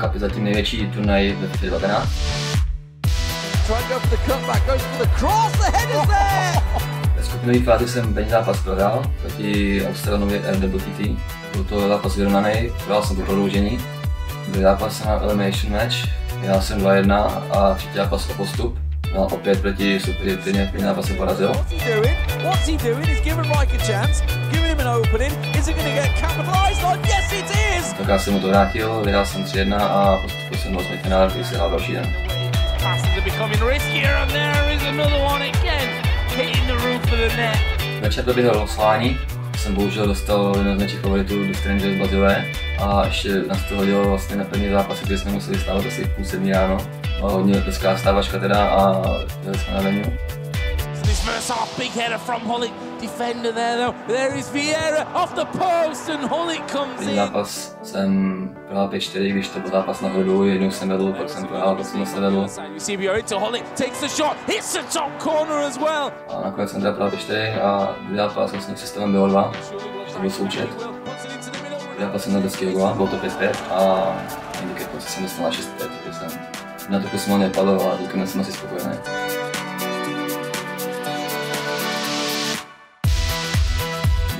Cup je zatím největší turnaj ve FIFA 19. Trying to go for the cutback, goes for the cross, the head is there! Ve skupinové fázi jsem první zápas prohrál proti Australovi RWTT. Byl to zápas vyrovnaný, hrál jsem po prodloužení. Druhý zápas na Elimination Match, hrál jsem 2-1 a třetí zápas o postup. No, opět proti super Pirně v první zápase porazil. What's he doing? What's he doing? He's giving Mike a chance, giving him an opening. Is it going to get capitalised on? Yes, it is! Tak já jsem mu to vrátil, vyhrál jsem 3-1 a postupoval jsem do 8. finále, který se hrál další den. Večer proběhlo losování, jsem bohužel dostal jeden z největších favoritů do Stranger z Bazileje a ještě nás to hodilo vlastně na první zápasy, kde jsme museli stávat asi v půl sedmí ráno. Hodně hezká stávačka teda a jeli jsme na half, big header from Hullet. Defender there though. There is Vieira off the post, and Hullet comes in. zápas jsem prohrál 5-4, když to byl zápas na hodu, jednou jsem vedl, pak jsem prohrál, pak jsem se vedl Eusebio into Hullet, takes the shot, hits the top corner as well. a nakonec jsem teda prohrál 5-4 a zápas vlastně přestavem bylo 2, to byl součet. Zápas jsem na desky gola, bylo to 5-5 a konci jsem dostal na 6-5, takže jsem na to kusmo nepadl a teďka jsem asi spokojený.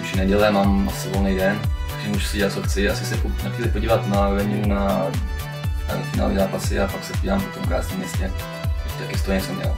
Už neděle, mám asi volný den, takže můžu si dělat co chci, asi se na chvíli podívat na venue na, na finální zápasy a pak se podívám po tom krásném městě. Taky toho něco měl.